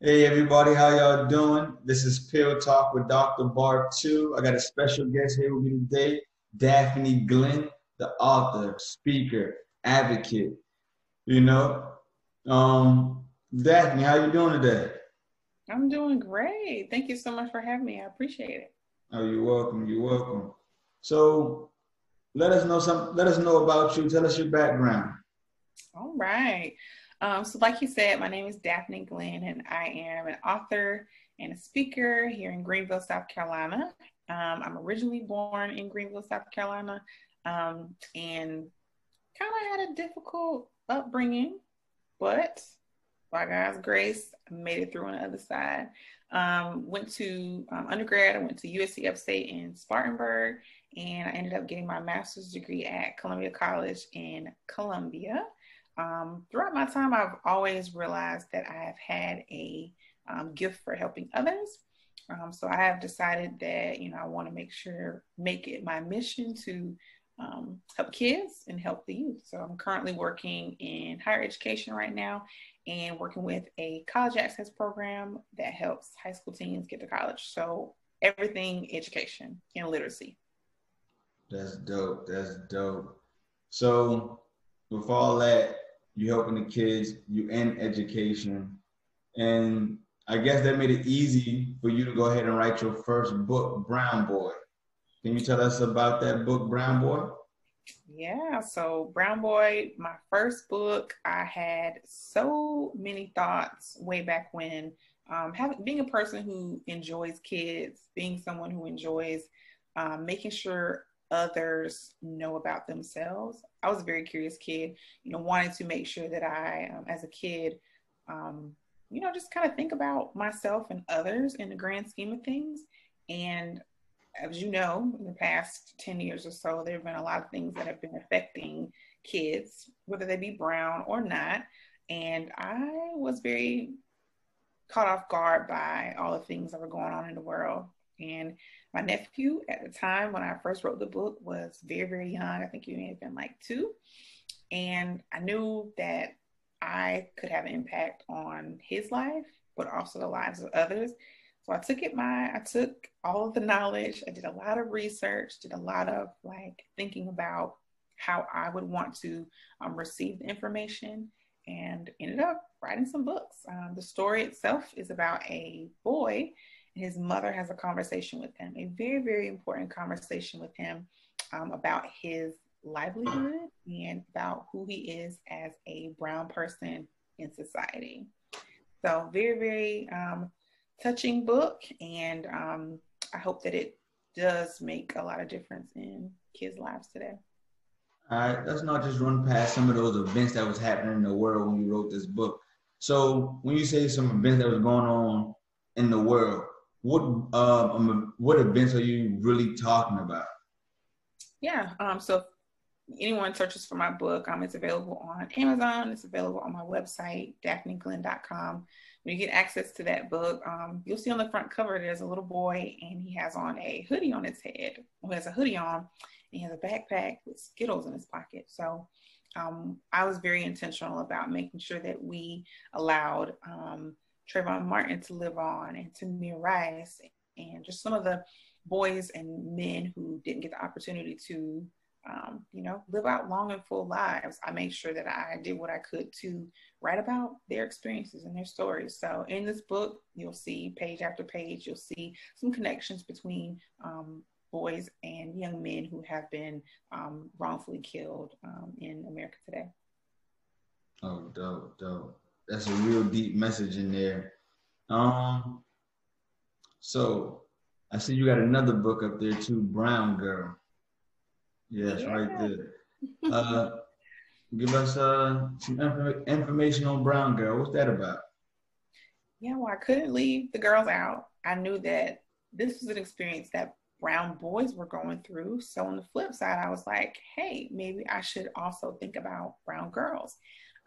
Hey everybody, how y'all doing? This is Pill Talk with Dr. Bartou. I got a special guest here with me today, Daphnie Glenn, the author, speaker, advocate. You know, um, Daphnie, how you doing today? I'm doing great. Thank you so much for having me. I appreciate it. Oh, you're welcome. You're welcome. So, let us know some. Let us know about you. Tell us your background. All right. Um, so, like you said, my name is Daphnie Glenn, and I am an author and a speaker here in Greenville, South Carolina. Um, I'm originally born in Greenville, South Carolina, um, and kind of had a difficult upbringing, but by God's grace, made it through on the other side. Um, went to um, undergrad, I went to USC Upstate in Spartanburg, and I ended up getting my master's degree at Columbia College in Columbia. Um, throughout my time, I've always realized that I have had a um, gift for helping others. Um, so I have decided that you know I want to make sure make it my mission to um, help kids and help the youth. So I'm currently working in higher education right now and working with a college access program that helps high school teens get to college. So everything education and literacy. That's dope. That's dope. So with all that, you helping the kids, you in education, and I guess that made it easy for you to go ahead and write your first book, Brown Boy. Can you tell us about that book, Brown Boy? Yeah, so Brown Boy, my first book, I had so many thoughts way back when. Um, having being a person who enjoys kids, being someone who enjoys um, making sure others know about themselves. I was a very curious kid, you know, wanting to make sure that I, um, as a kid, um, you know, just kind of think about myself and others in the grand scheme of things. And as you know, in the past 10 years or so, there have been a lot of things that have been affecting kids, whether they be brown or not. And I was very caught off guard by all the things that were going on in the world. And my nephew at the time when I first wrote the book was very, very young. I think he may have been like two. And I knew that I could have an impact on his life, but also the lives of others. So I took it my I took all of the knowledge, I did a lot of research, did a lot of like thinking about how I would want to um, receive the information and ended up writing some books. Um, the story itself is about a boy his mother has a conversation with him, a very, very important conversation with him um, about his livelihood and about who he is as a brown person in society. So, very, very um, touching book, and um, I hope that it does make a lot of difference in kids' lives today. All right, let's not just run past some of those events that was happening in the world when you wrote this book. So, when you say some events that was going on in the world, what um, what events are you really talking about? Yeah, um, so anyone searches for my book, um, it's available on Amazon. It's available on my website, daphnieglenn.com. When you get access to that book, um, you'll see on the front cover there's a little boy and he has on a hoodie on his head. Who has a hoodie on and he has a backpack with Skittles in his pocket. So um, I was very intentional about making sure that we allowed um, Trayvon Martin to live on and Tamir Rice and just some of the boys and men who didn't get the opportunity to um, you know, live out long and full lives. I made sure that I did what I could to write about their experiences and their stories. So in this book, you'll see page after page, you'll see some connections between um, boys and young men who have been um, wrongfully killed um, in America today. Oh, dope, dope. That's a real deep message in there. Um, so I see you got another book up there too, Brown Girl. Yes, yeah. right there. Uh, give us uh, some inf- information on Brown Girl. What's that about? Yeah, well, I couldn't leave the girls out. I knew that this was an experience that brown boys were going through. So on the flip side, I was like, hey, maybe I should also think about brown girls.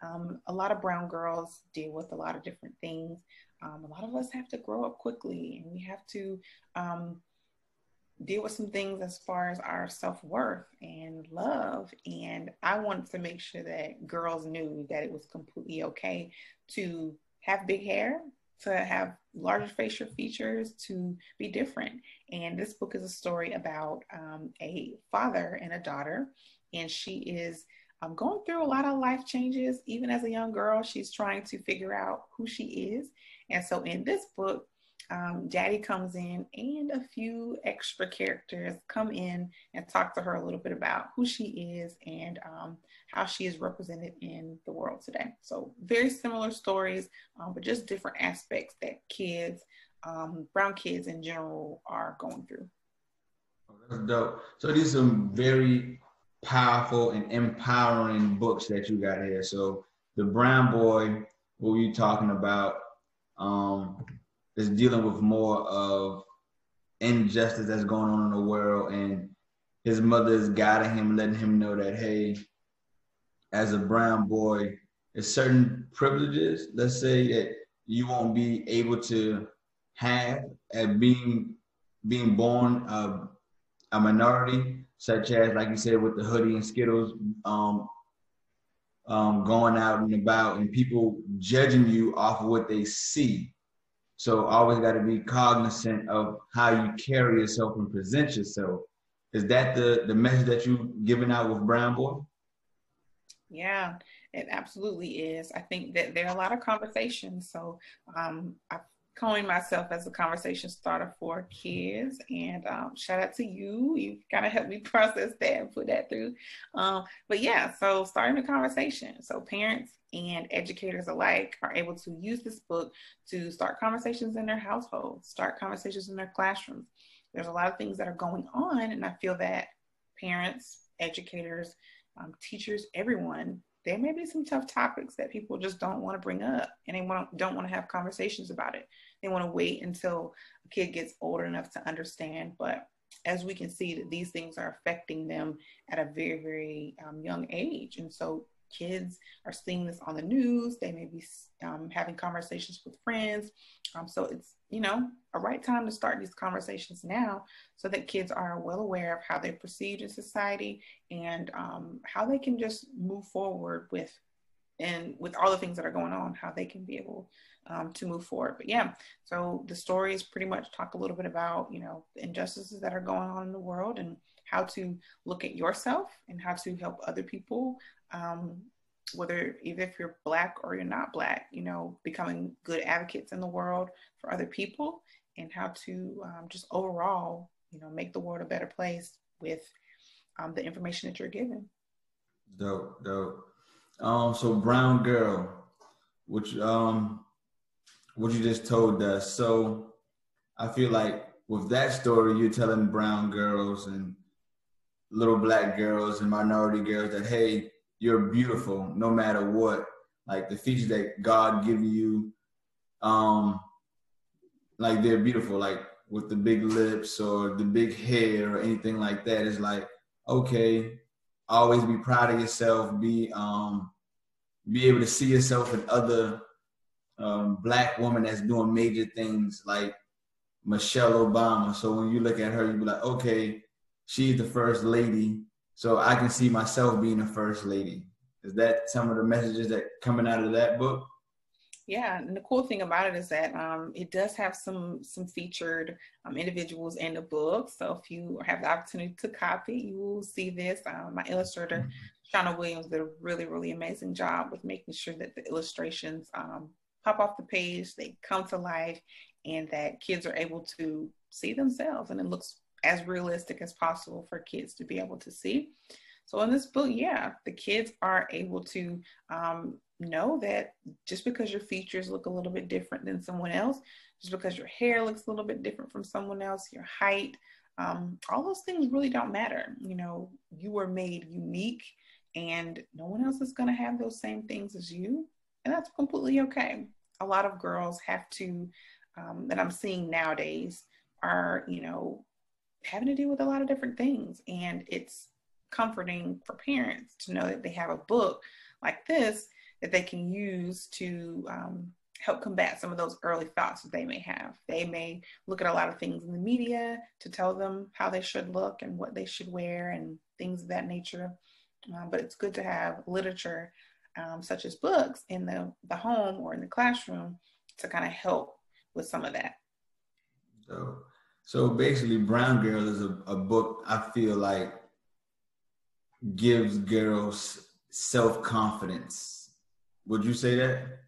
Um, a lot of brown girls deal with a lot of different things. Um, a lot of us have to grow up quickly and we have to um, deal with some things as far as our self worth and love. And I wanted to make sure that girls knew that it was completely okay to have big hair, to have larger facial features, to be different. And this book is a story about um, a father and a daughter, and she is um, going through a lot of life changes. Even as a young girl, she's trying to figure out who she is. And so in this book, um, Daddy comes in and a few extra characters come in and talk to her a little bit about who she is and um, how she is represented in the world today. So, very similar stories, um, but just different aspects that kids, um, brown kids in general, are going through. Oh, that's dope. So, these are some very powerful and empowering books that you got here. So, The Brown Boy, what were you talking about? Um, is dealing with more of injustice that's going on in the world and his mother is guiding him letting him know that hey as a brown boy there's certain privileges let's say that you won't be able to have at being being born uh, a minority such as like you said with the hoodie and skittles um, um, going out and about and people judging you off of what they see so always got to be cognizant of how you carry yourself and present yourself. Is that the the message that you giving out with Brown Boy? Yeah, it absolutely is. I think that there are a lot of conversations. So um, I coined myself as a conversation starter for kids. And um, shout out to you. You kind of helped me process that and put that through. Um, but yeah, so starting the conversation. So parents and educators alike are able to use this book to start conversations in their households, start conversations in their classrooms. There's a lot of things that are going on, and I feel that parents, educators, um, teachers, everyone there may be some tough topics that people just don't want to bring up and they want, don't want to have conversations about it. They want to wait until a kid gets older enough to understand. But as we can see that these things are affecting them at a very, very um, young age. And so kids are seeing this on the news. They may be um, having conversations with friends. Um, so it's, you know, a right time to start these conversations now so that kids are well aware of how they're perceived in society and um, how they can just move forward with and with all the things that are going on, how they can be able um, to move forward. But yeah, so the stories pretty much talk a little bit about, you know, the injustices that are going on in the world and how to look at yourself and how to help other people um, whether even if you're black or you're not black, you know, becoming good advocates in the world for other people and how to um, just overall, you know, make the world a better place with um, the information that you're given. Dope, dope. Um, so brown girl, which um, what you just told us. So I feel like with that story, you're telling brown girls and little black girls and minority girls that hey, you're beautiful no matter what. Like the features that God give you, um, like they're beautiful. Like with the big lips or the big hair or anything like that. It's like okay, always be proud of yourself. Be um, be able to see yourself in other um, black women that's doing major things like Michelle Obama. So when you look at her, you be like, okay, she's the first lady so I can see myself being a first lady. Is that some of the messages that coming out of that book? Yeah, and the cool thing about it is that um, it does have some some featured um, individuals in the book. So if you have the opportunity to copy, you will see this. Um, my illustrator. Shauna Williams, did a really really amazing job with making sure that the illustrations um, pop off the page, they come to life, and that kids are able to see themselves, and it looks as realistic as possible for kids to be able to see. So in this book, yeah, the kids are able to um, know that just because your features look a little bit different than someone else, just because your hair looks a little bit different from someone else, your height, um, all those things really don't matter. You know, you were made unique and no one else is going to have those same things as you. And that's completely okay. A lot of girls have to, um, that I'm seeing nowadays, are, you know, having to deal with a lot of different things. And it's comforting for parents to know that they have a book like this that they can use to um, help combat some of those early thoughts that they may have. They may look at a lot of things in the media to tell them how they should look and what they should wear and things of that nature. Um, but it's good to have literature um, such as books in the, the home or in the classroom to kind of help with some of that. So, so basically, Brown Girl is a, a book I feel like gives girls self confidence. Would you say that?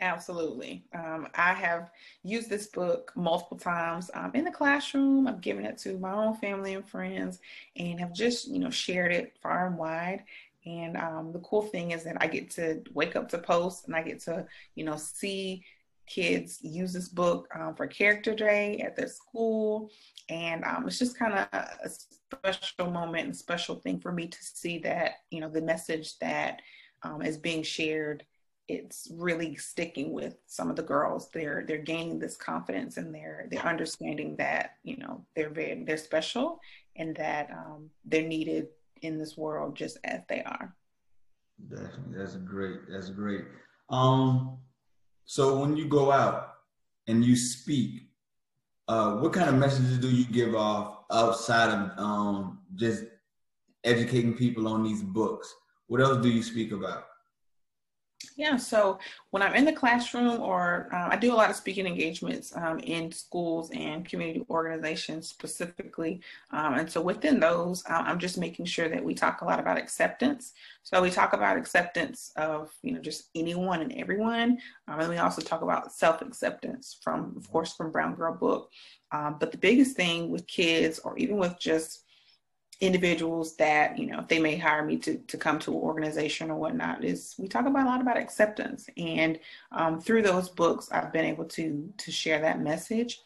Absolutely. Um, I have used this book multiple times um, in the classroom. I've given it to my own family and friends and have just, you know, shared it far and wide. And um, the cool thing is that I get to wake up to post and I get to, you know, see kids use this book um, for character day at their school. And um, it's just kind of a special moment and special thing for me to see that, you know, the message that um, is being shared it's really sticking with some of the girls. They're they're gaining this confidence and they're they're understanding that you know they're very they're special and that um, they're needed in this world just as they are. Definitely, that's great. That's great. Um, so when you go out and you speak, uh, what kind of messages do you give off outside of um, just educating people on these books? What else do you speak about? Yeah, so when I'm in the classroom, or uh, I do a lot of speaking engagements um, in schools and community organizations specifically. Um, and so within those, I'm just making sure that we talk a lot about acceptance. So we talk about acceptance of, you know, just anyone and everyone. Um, and we also talk about self acceptance from, of course, from Brown Girl Book. Um, but the biggest thing with kids, or even with just individuals that you know they may hire me to to come to an organization or whatnot is we talk about a lot about acceptance. And um, through those books i've been able to to share that message.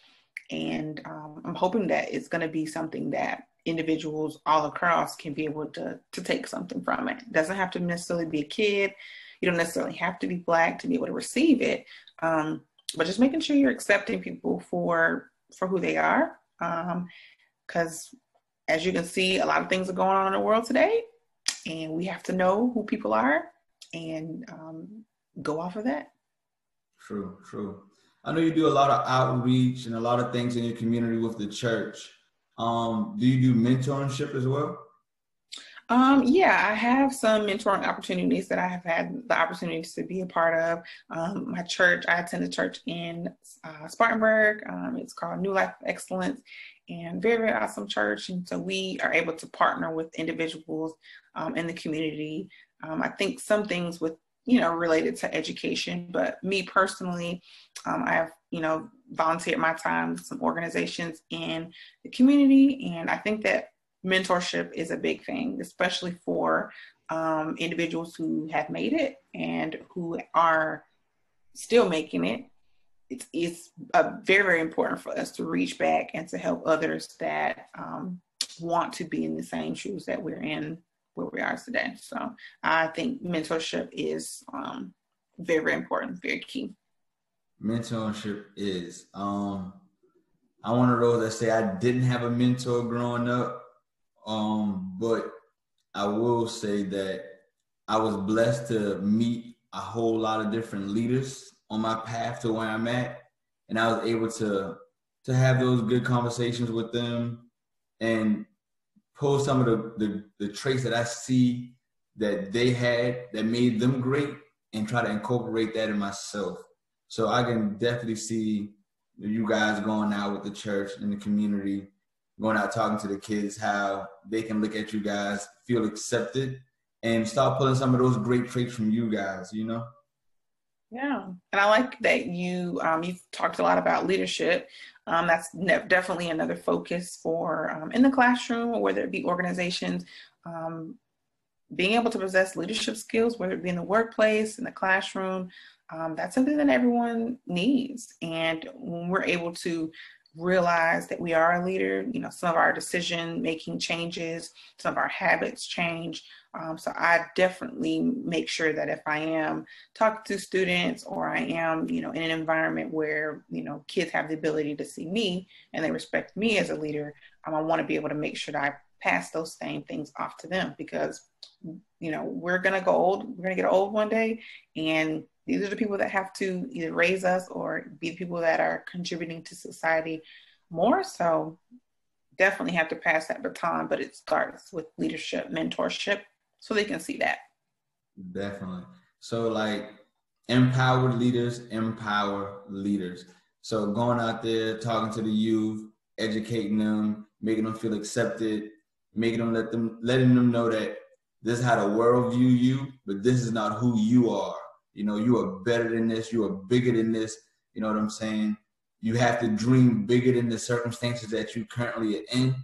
And um, i'm hoping that it's going to be something that individuals all across can be able to to take something from it. it doesn't have to necessarily be a kid. You don't necessarily have to be black to be able to receive it. Um, but just making sure you're accepting people for for who they are because um, as you can see, a lot of things are going on in the world today, and we have to know who people are and um, go off of that. True, true. I know you do a lot of outreach and a lot of things in your community with the church. Um, do you do mentorship as well? Um, yeah, I have some mentoring opportunities that I have had the opportunities to be a part of. Um, my church, I attend a church in uh, Spartanburg. Um, it's called New Life Excellence, and very, very awesome church. And so we are able to partner with individuals um, in the community. Um, I think some things with you know related to education, but me personally, um, I have you know volunteered my time with some organizations in the community, and I think that mentorship is a big thing, especially for um, individuals who have made it and who are still making it. It's, it's uh, very, very important for us to reach back and to help others that um, want to be in the same shoes that we're in where we are today. So I think mentorship is um, very, very important, very key. Mentorship is. Um, I'm one of those that say I didn't have a mentor growing up um, but I will say that I was blessed to meet a whole lot of different leaders on my path to where I'm at, and I was able to to have those good conversations with them and pull some of the, the, the traits that I see that they had that made them great and try to incorporate that in myself. So I can definitely see you guys going out with the church and the community going out talking to the kids how they can look at you guys, feel accepted, and start pulling some of those great traits from you guys. You know. Yeah, and I like that you um, you've talked a lot about leadership. Um, that's ne- definitely another focus for um, in the classroom, whether it be organizations. Um, being able to possess leadership skills, whether it be in the workplace, in the classroom, um, that's something that everyone needs. And when we're able to realize that we are a leader. You know, some of our decision making changes, some of our habits change. Um, so I definitely make sure that if I am talking to students or I am, you know, in an environment where, you know, kids have the ability to see me and they respect me as a leader, um, I want to be able to make sure that I pass those same things off to them because, you know, we're going to go old, we're going to get old one day and these are the people that have to either raise us or be the people that are contributing to society more. So definitely have to pass that baton, but it starts with leadership, mentorship, so they can see that. Definitely. So like empowered leaders empower leaders. So going out there, talking to the youth, educating them, making them feel accepted, making them let them letting them know that this is how the world view you, but this is not who you are. You know, you are better than this, you are bigger than this. You know what I'm saying? You have to dream bigger than the circumstances that you currently are in.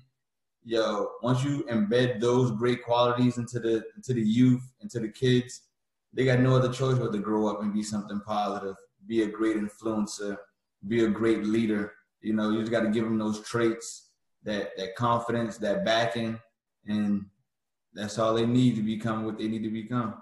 Yo, once you embed those great qualities into the into the youth, into the kids, they got no other choice but to grow up and be something positive, be a great influencer, be a great leader. You know, you just got to give them those traits, that that confidence, that backing, and that's all they need to become what they need to become.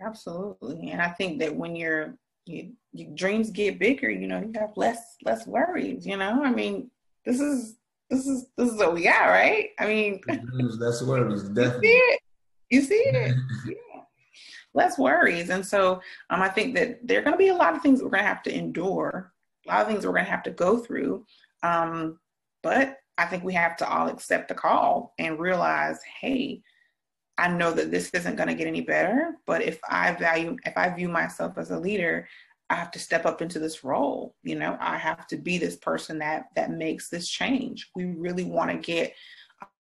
Absolutely, and I think that when your your dreams get bigger, you know, you have less less worries. You know, I mean, this is this is this is what we got, right? I mean, less worries, definitely. You see it. You see it. yeah. Less worries, and so um, I think that there are going to be a lot of things we're going to have to endure, a lot of things we're going to have to go through. Um, but I think we have to all accept the call and realize, hey, I know that this isn't going to get any better, but if I value, if I view myself as a leader, I have to step up into this role. You know, I have to be this person that that makes this change. We really want to get,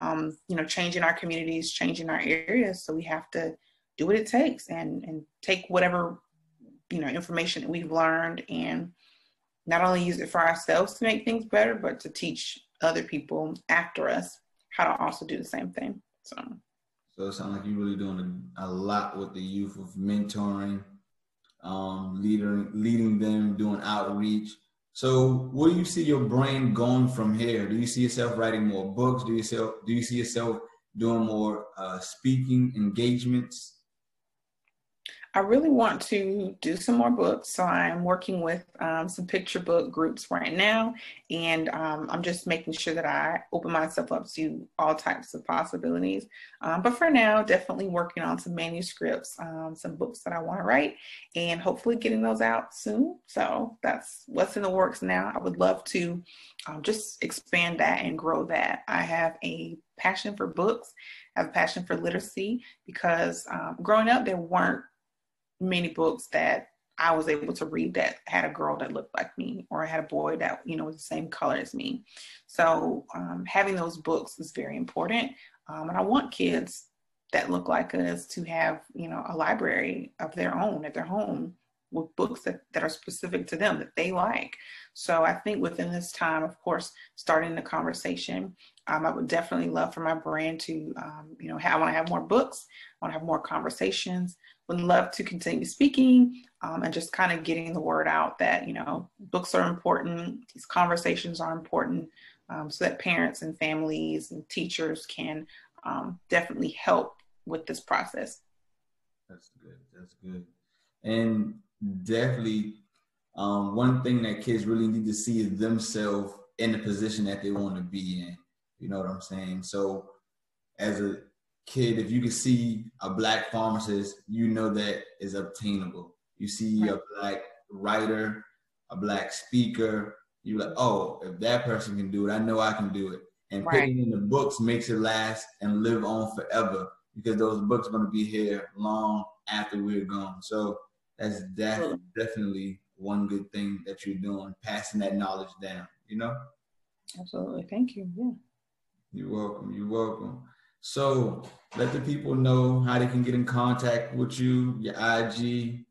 um, you know, change in our communities, change in our areas. So we have to do what it takes and and take whatever, you know, information that we've learned and not only use it for ourselves to make things better, but to teach other people after us how to also do the same thing. So. So it sounds like you're really doing a, a lot with the youth of mentoring, um, leading leading them, doing outreach. So where do you see your brain going from here? Do you see yourself writing more books? Do you see do you see yourself doing more uh, speaking engagements? I really want to do some more books. So I'm working with um, some picture book groups right now. And um, I'm just making sure that I open myself up to all types of possibilities. Um, but for now, definitely working on some manuscripts, um, some books that I want to write, and hopefully getting those out soon. So that's what's in the works now. I would love to um, just expand that and grow that. I have a passion for books. I have a passion for literacy because um, growing up, there weren't many books that I was able to read that had a girl that looked like me or I had a boy that, you know, was the same color as me. So um, having those books is very important. Um, and I want kids that look like us to have, you know, a library of their own at their home with books that, that are specific to them that they like. So I think within this time, of course, starting the conversation, um, I would definitely love for my brand to, um, you know, have, I want to have more books, I want to have more conversations, would love to continue speaking um, and just kind of getting the word out that, you know, books are important, these conversations are important, um, so that parents and families and teachers can um, definitely help with this process. That's good. That's good. And definitely, um, one thing that kids really need to see is themselves in the position that they want to be in. You know what I'm saying? So, as a kid, if you can see a black pharmacist, you know that is obtainable. You see right. a black writer, a black speaker, you're like, oh, if that person can do it, I know I can do it. And right. putting in the books makes it last and live on forever because those books are going to be here long after we're gone. So that's def- definitely one good thing that you're doing, passing that knowledge down, you know? Absolutely. Thank you. Yeah. You're welcome. You're welcome. So let the people know how they can get in contact with you, your IG,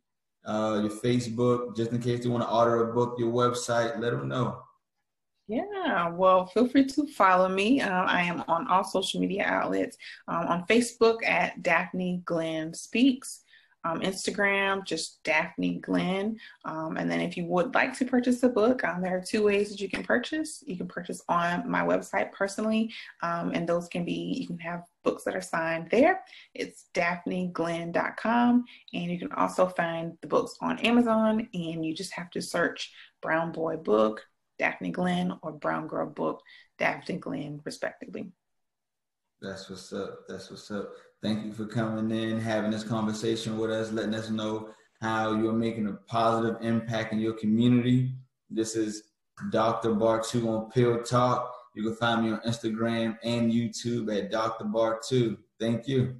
uh, your Facebook, just in case they want to order a book, your website, let them know. Yeah, well, feel free to follow me. Uh, I am on all social media outlets um, on Facebook at Daphnie Glenn Speaks um, Instagram, just Daphnie Glenn. Um, and then if you would like to purchase a book, um, there are two ways that you can purchase. You can purchase on my website personally, um, and those can be, you can have books that are signed there. It's daphnieglenn.com. And you can also find the books on Amazon, and you just have to search Brown Boy Book, Daphnie Glenn, or Brown Girl Book, Daphnie Glenn, respectively. That's what's up. That's what's up. Thank you for coming in, having this conversation with us, letting us know how you're making a positive impact in your community. This is Dr. Bartou on Pill Talk. You can find me on Instagram and YouTube at Dr. Bartou. Thank you.